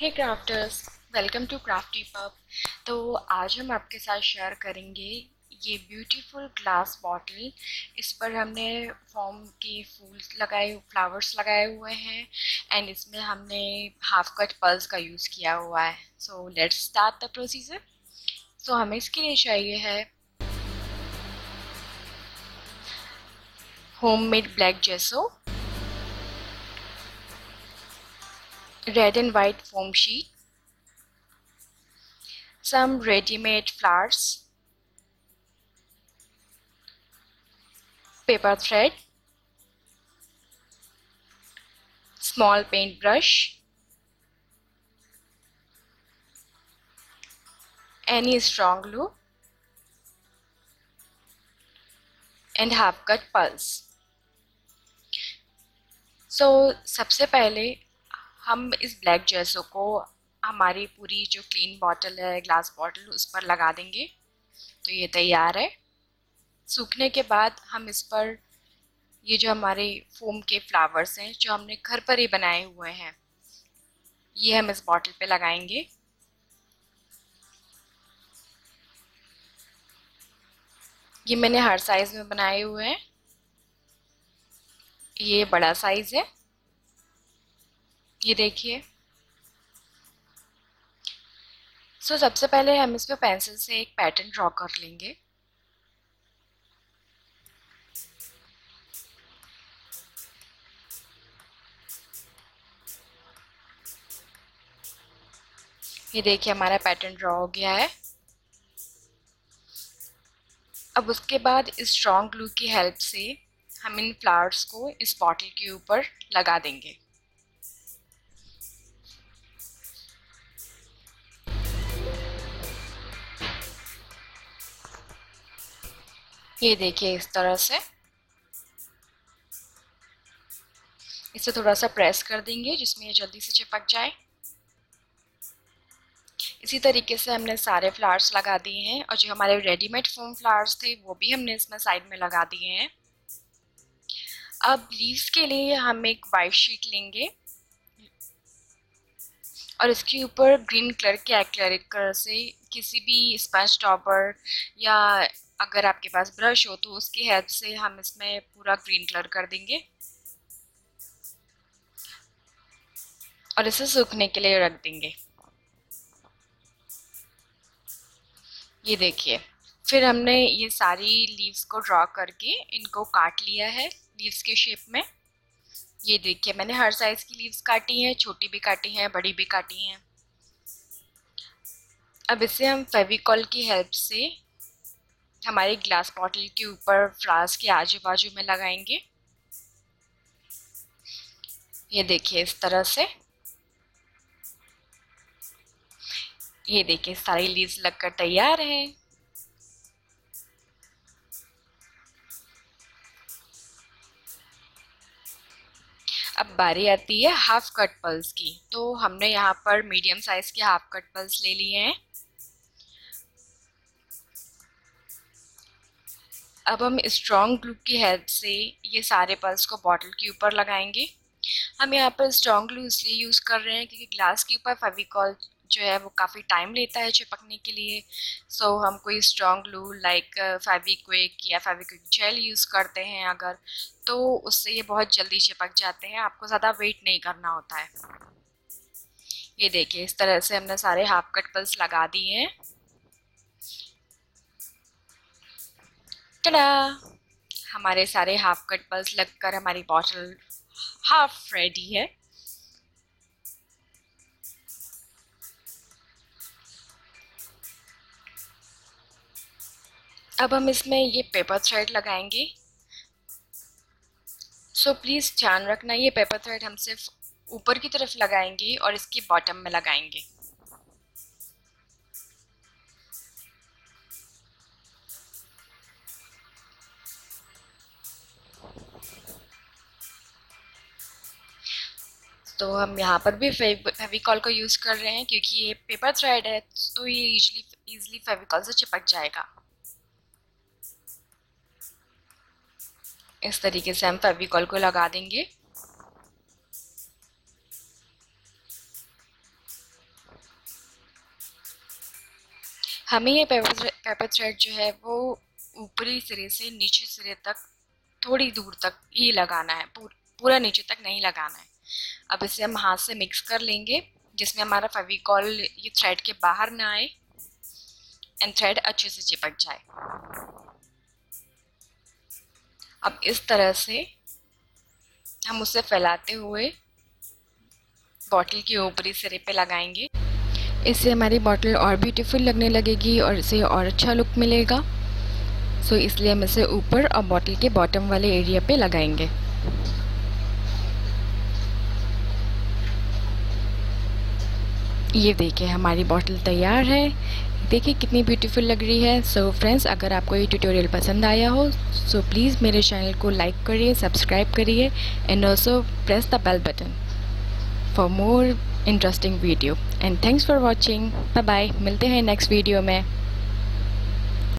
Hey crafters welcome to Crafty Pub तो आज हम आपके साथ शेयर करेंगे ये ब्यूटीफुल ग्लास बॉटल इस पर हमने फॉर्म के फूल लगाए फ्लावर्स लगाए हुए हैं एंड इसमें हमने हाफ़ कट पल्स का यूज़ किया हुआ है. So let's start the procedure so हमें इसके लिए चाहिए है home made black gesso red and white foam sheet, some ready-made flowers, paper thread, small paintbrush, any strong glue, and half cut pulse. so, सबसे पहले हम इस ब्लैक जैसो को हमारी पूरी जो क्लीन बॉटल है ग्लास बॉटल उस पर लगा देंगे। तो ये तैयार है। सूखने के बाद हम इस पर ये जो हमारे फोम के फ्लावर्स हैं, जो हमने घर पर ही बनाए हुए हैं, ये हम इस बॉटल पे लगाएँगे। ये मैंने हर साइज़ में बनाए हुए हैं। ये बड़ा साइज़ है। ये देखिए। सो so, सबसे पहले हम इस पर पेंसिल से एक पैटर्न ड्रॉ कर लेंगे। ये देखिए हमारा पैटर्न ड्रॉ हो गया है। अब उसके बाद इस स्ट्रॉन्ग ग्लू की हेल्प से हम इन फ्लावर्स को इस बॉटल के ऊपर लगा देंगे। ये देखिए इस तरह से। इसे थोड़ा सा प्रेस कर देंगे, जिसमें ये जल्दी से चिपक जाए। इसी तरीके से हमने सारे फ्लावर्स लगा दिए हैं, और जो हमारे रेडीमेड फोम फ्लावर्स थे, वो भी हमने इसमें साइड में लगा दिए हैं। अब लीव्स के लिए हम एक वाइट शीट लेंगे, और इसके ऊपर ग्रीन कलर के एक्लरिक कलर से किसी भी स्पंज टॉपर या अगर आपके पास ब्रश हो तो उसकी हेल्प से हम इसमें पूरा ग्रीन कलर कर देंगे। और इसे सूखने के लिए रख देंगे। ये देखिए, फिर हमने ये सारी लीव्स को ड्रॉ करके इनको काट लिया है लीव्स के शेप में। ये देखिए, मैंने हर साइज़ की लीव्स काटी हैं, छोटी भी काटी हैं, बड़ी भी काटी हैं। अब इसे हम फेविकॉल की हेल्प से हमारे ग्लास बॉटल के ऊपर फ्लावर्स के आजू बाजू में लगाएँगे। ये देखिए इस तरह से। ये देखिए सारी लीव्स लगकर तैयार है। अब बारी आती है हाफ़ कट पल्स की। तो हमने यहाँ पर मीडियम साइज़ के हाफ़ कट पल्स ले लिए हैं। अब हम स्ट्रॉन्ग ग्लू की हेल्प से ये सारे पल्स को बॉटल के ऊपर लगाएँगे। हम यहाँ पर स्ट्रॉन्ग ग्लू इसलिए यूज़ कर रहे हैं क्योंकि ग्लास के ऊपर फेविकॉल जो है वो काफ़ी टाइम लेता है चिपकने के लिए। सो so, हम कोई स्ट्रॉन्ग ग्लू लाइक फेविक्विक या फेविक्विक जेल यूज़ करते हैं अगर तो उससे ये बहुत जल्दी चिपक जाते हैं। आपको ज़्यादा वेट नहीं करना होता है। ये देखिए इस तरह से हमने सारे हाफ़ कट पल्स लगा दिए हैं। टडा हमारे सारे हाफ़ कट पल्स लगकर हमारी बॉटल हाफ़ रेडी है। अब हम इसमें ये पेपर थ्रेड लगाएँगे। सो प्लीज़ ध्यान रखना, ये पेपर थ्रेड हम सिर्फ़ ऊपर की तरफ़ लगाएँगे और इसकी बॉटम में लगाएँगे। तो हम यहाँ पर भी फेविकॉल को यूज़ कर रहे हैं क्योंकि ये पेपर थ्रेड है तो ये इजली ईजली फेविकॉल से चिपक जाएगा। इस तरीके से हम फेविकॉल को लगा देंगे। हमें ये पेपर थ्रेड जो है, वो ऊपरी सिरे से नीचे सिरे तक थोड़ी दूर तक ही लगाना है पूरा नीचे तक नहीं लगाना है। अब इसे हम हाथ से मिक्स कर लेंगे जिसमें हमारा फेविकॉल ये थ्रेड के बाहर ना आए एंड थ्रेड अच्छे से चिपक जाए। अब इस तरह से हम उसे फैलाते हुए बॉटल के ऊपरी सिरे पे लगाएँगे। इससे हमारी बॉटल और ब्यूटीफुल लगने लगेगी और इसे और अच्छा लुक मिलेगा। सो so, इसलिए हम इसे ऊपर और बॉटल के बॉटम वाले एरिया पे लगाएँगे। ये देखिए, हमारी बॉटल तैयार है। देखिए कितनी ब्यूटीफुल लग रही है। सो so फ्रेंड्स अगर आपको ये ट्यूटोरियल पसंद आया हो सो so प्लीज़ मेरे चैनल को लाइक करिए सब्सक्राइब करिए and also press the bell button for more interesting video and thanks for watching bye bye मिलते हैं नेक्स्ट वीडियो में।